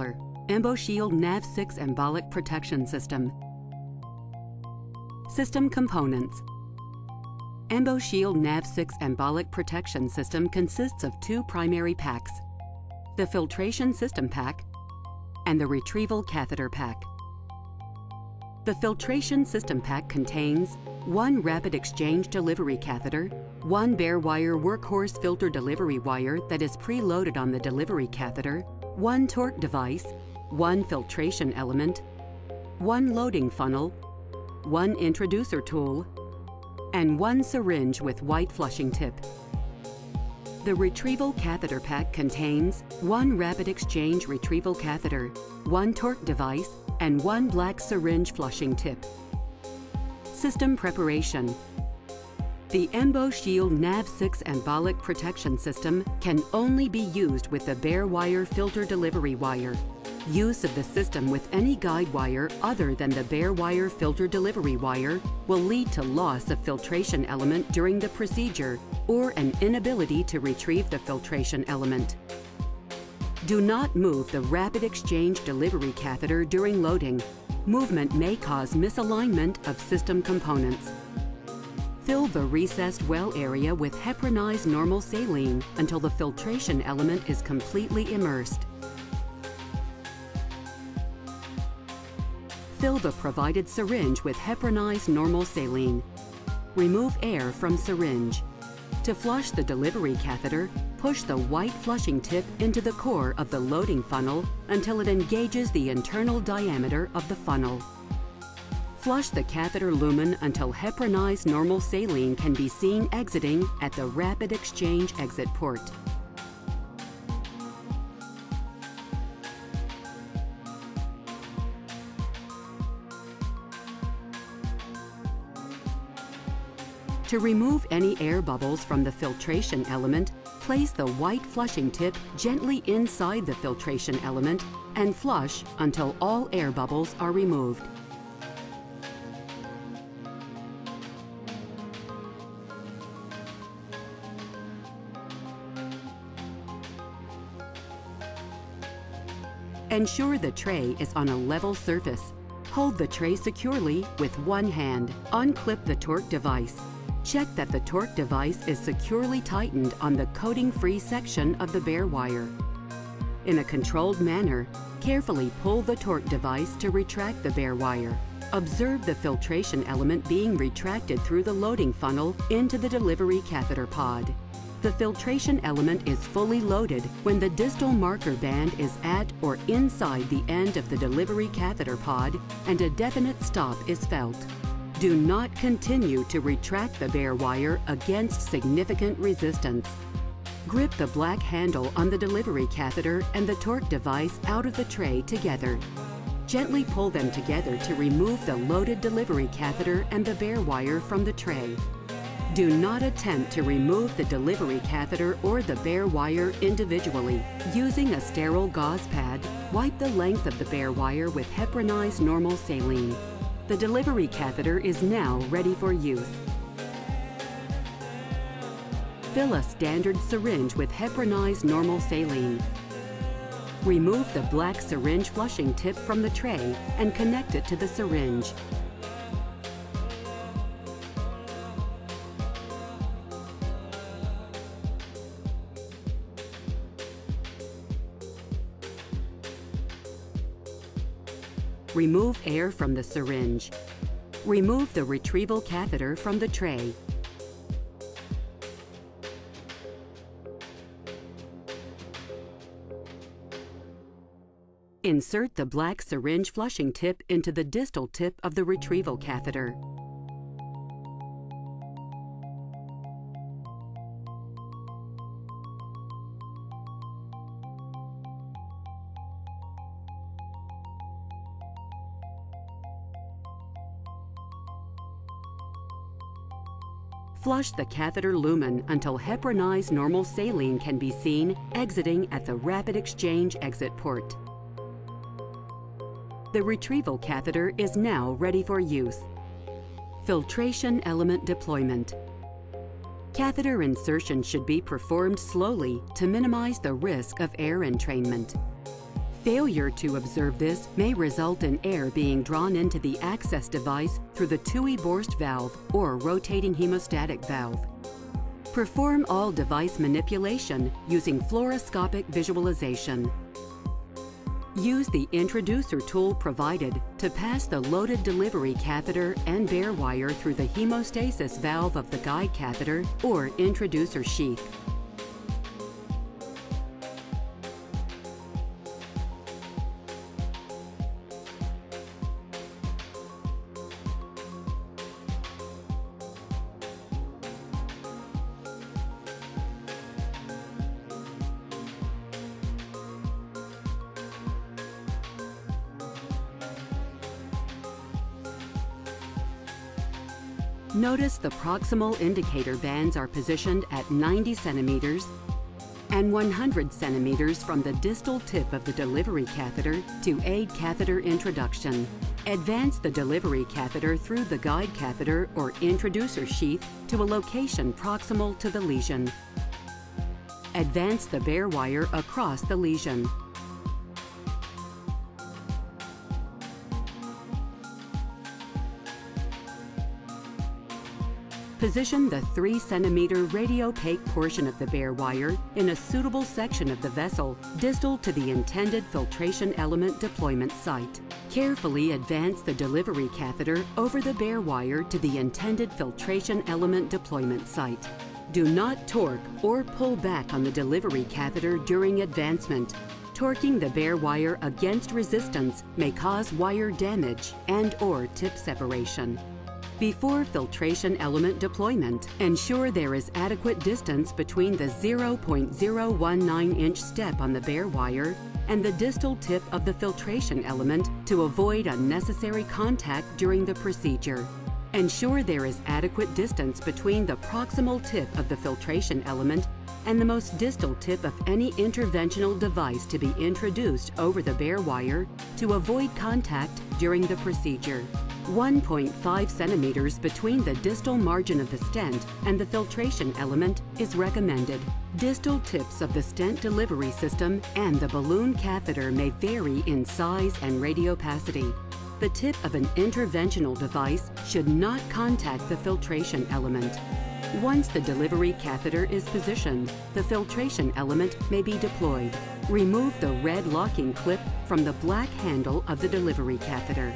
Modular EmboShield NAV6 Embolic Protection System. System Components EmboShield NAV6 Embolic Protection System consists of two primary packs, the Filtration System Pack and the Retrieval Catheter Pack. The Filtration System Pack contains one rapid exchange delivery catheter, one bare wire workhorse filter delivery wire that is preloaded on the delivery catheter, one torque device, one filtration element, one loading funnel, one introducer tool, and one syringe with white flushing tip. The retrieval catheter pack contains one rapid exchange retrieval catheter, one torque device, and one black syringe flushing tip. System preparation. The EmboShield NAV6 embolic protection system can only be used with the bare wire filter delivery wire. Use of the system with any guide wire other than the bare wire filter delivery wire will lead to loss of filtration element during the procedure or an inability to retrieve the filtration element. Do not move the rapid exchange delivery catheter during loading. Movement may cause misalignment of system components. Fill the recessed well area with heparinized normal saline until the filtration element is completely immersed. Fill the provided syringe with heparinized normal saline. Remove air from syringe. To flush the delivery catheter, push the white flushing tip into the core of the loading funnel until it engages the internal diameter of the funnel. Flush the catheter lumen until heparinized normal saline can be seen exiting at the rapid exchange exit port. To remove any air bubbles from the filtration element, place the white flushing tip gently inside the filtration element and flush until all air bubbles are removed. Ensure the tray is on a level surface. Hold the tray securely with one hand. Unclip the torque device Check that the torque device is securely tightened on the coating-free section of the bare wire. In a controlled manner, carefully pull the torque device to retract the bare wire. Observe the filtration element being retracted through the loading funnel into the delivery catheter pod. The filtration element is fully loaded when the distal marker band is at or inside the end of the delivery catheter pod and a definite stop is felt. Do not continue to retract the bare wire against significant resistance. Grip the black handle on the delivery catheter and the torque device out of the tray together. Gently pull them together to remove the loaded delivery catheter and the bare wire from the tray. Do not attempt to remove the delivery catheter or the bare wire individually. Using a sterile gauze pad, wipe the length of the bare wire with heparinized normal saline. The delivery catheter is now ready for use. Fill a standard syringe with heparinized normal saline. Remove the black syringe flushing tip from the tray and connect it to the syringe. Remove air from the syringe. Remove the retrieval catheter from the tray. Insert the black syringe flushing tip into the distal tip of the retrieval catheter. Flush the catheter lumen until heparinized normal saline can be seen exiting at the rapid exchange exit port. The retrieval catheter is now ready for use. Filtration element deployment. Catheter insertion should be performed slowly to minimize the risk of air entrainment. Failure to observe this may result in air being drawn into the access device through the Tuohy-Borst valve or rotating hemostatic valve. Perform all device manipulation using fluoroscopic visualization. Use the introducer tool provided to pass the loaded delivery catheter and bare wire through the hemostasis valve of the guide catheter or introducer sheath. Notice the proximal indicator bands are positioned at 90 centimeters and 100 centimeters from the distal tip of the delivery catheter to aid catheter introduction. Advance the delivery catheter through the guide catheter or introducer sheath to a location proximal to the lesion. Advance the bare wire across the lesion. Position the 3 centimeter radiopaque portion of the bare wire in a suitable section of the vessel distal to the intended filtration element deployment site. Carefully advance the delivery catheter over the bare wire to the intended filtration element deployment site. Do not torque or pull back on the delivery catheter during advancement. Torquing the bare wire against resistance may cause wire damage and or tip separation. Before filtration element deployment, ensure there is adequate distance between the 0.019 inch step on the bare wire and the distal tip of the filtration element to avoid unnecessary contact during the procedure. Ensure there is adequate distance between the proximal tip of the filtration element and the most distal tip of any interventional device to be introduced over the bare wire to avoid contact during the procedure. 1.5 centimeters between the distal margin of the stent and the filtration element is recommended. Distal tips of the stent delivery system and the balloon catheter may vary in size and radiopacity. The tip of an interventional device should not contact the filtration element. Once the delivery catheter is positioned, the filtration element may be deployed. Remove the red locking clip from the black handle of the delivery catheter.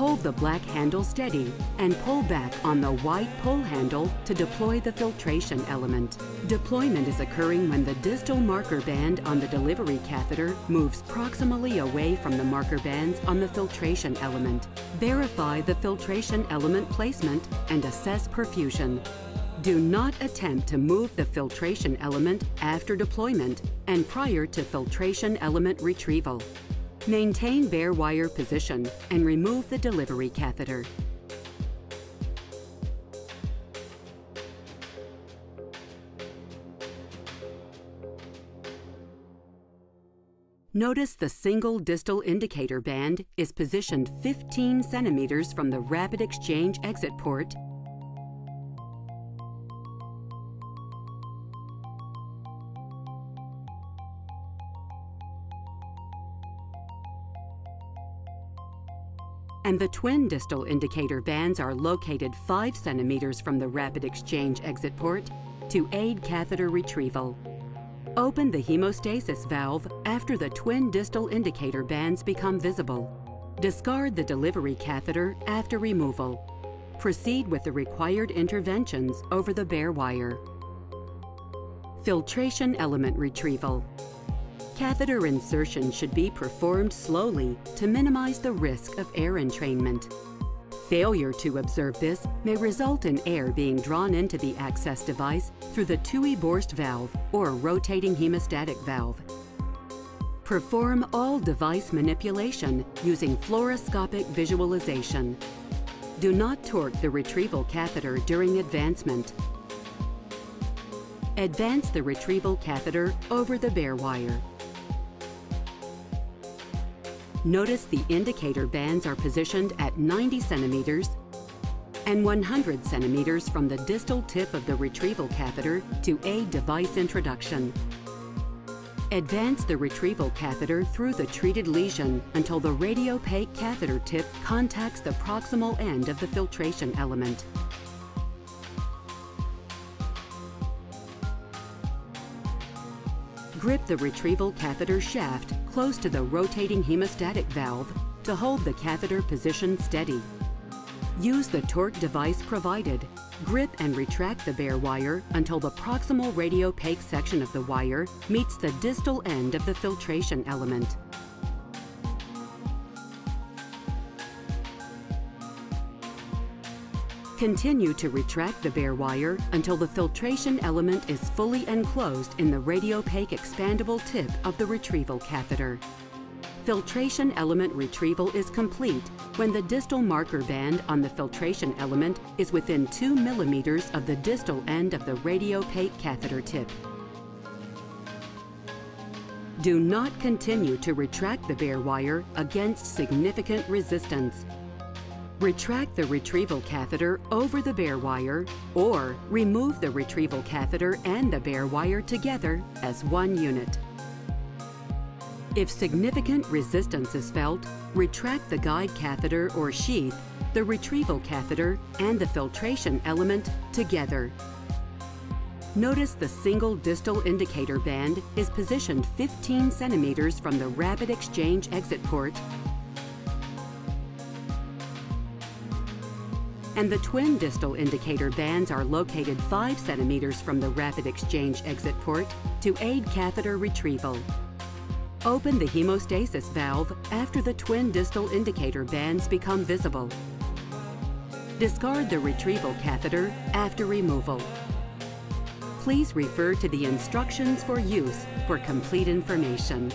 Hold the black handle steady and pull back on the white pull handle to deploy the filtration element. Deployment is occurring when the distal marker band on the delivery catheter moves proximally away from the marker bands on the filtration element. Verify the filtration element placement and assess perfusion. Do not attempt to move the filtration element after deployment and prior to filtration element retrieval. Maintain bare wire position and remove the delivery catheter. Notice the single distal indicator band is positioned 15 centimeters from the rapid exchange exit port and the twin distal indicator bands are located 5 centimeters from the rapid exchange exit port to aid catheter retrieval. Open the hemostasis valve after the twin distal indicator bands become visible. Discard the delivery catheter after removal. Proceed with the required interventions over the bare wire. Filtration element retrieval. Catheter insertion should be performed slowly to minimize the risk of air entrainment. Failure to observe this may result in air being drawn into the access device through the Tuohy-Borst valve or rotating hemostatic valve. Perform all device manipulation using fluoroscopic visualization. Do not torque the retrieval catheter during advancement. Advance the retrieval catheter over the bare wire. Notice the indicator bands are positioned at 90 centimeters and 100 centimeters from the distal tip of the retrieval catheter to aid device introduction. Advance the retrieval catheter through the treated lesion until the radiopaque catheter tip contacts the proximal end of the filtration element. Grip the retrieval catheter shaft close to the rotating hemostatic valve to hold the catheter position steady. Use the torque device provided. Grip and retract the bare wire until the proximal radiopaque section of the wire meets the distal end of the filtration element. Continue to retract the bare wire until the filtration element is fully enclosed in the radiopaque expandable tip of the retrieval catheter. Filtration element retrieval is complete when the distal marker band on the filtration element is within 2 millimeters of the distal end of the radiopaque catheter tip. Do not continue to retract the bare wire against significant resistance. Retract the retrieval catheter over the bare wire or remove the retrieval catheter and the bare wire together as one unit. If significant resistance is felt, retract the guide catheter or sheath, the retrieval catheter, and the filtration element together. Notice the single distal indicator band is positioned 15 centimeters from the rapid exchange exit port and the twin distal indicator bands are located 5 centimeters from the rapid exchange exit port to aid catheter retrieval. Open the hemostasis valve after the twin distal indicator bands become visible. Discard the retrieval catheter after removal. Please refer to the instructions for use for complete information.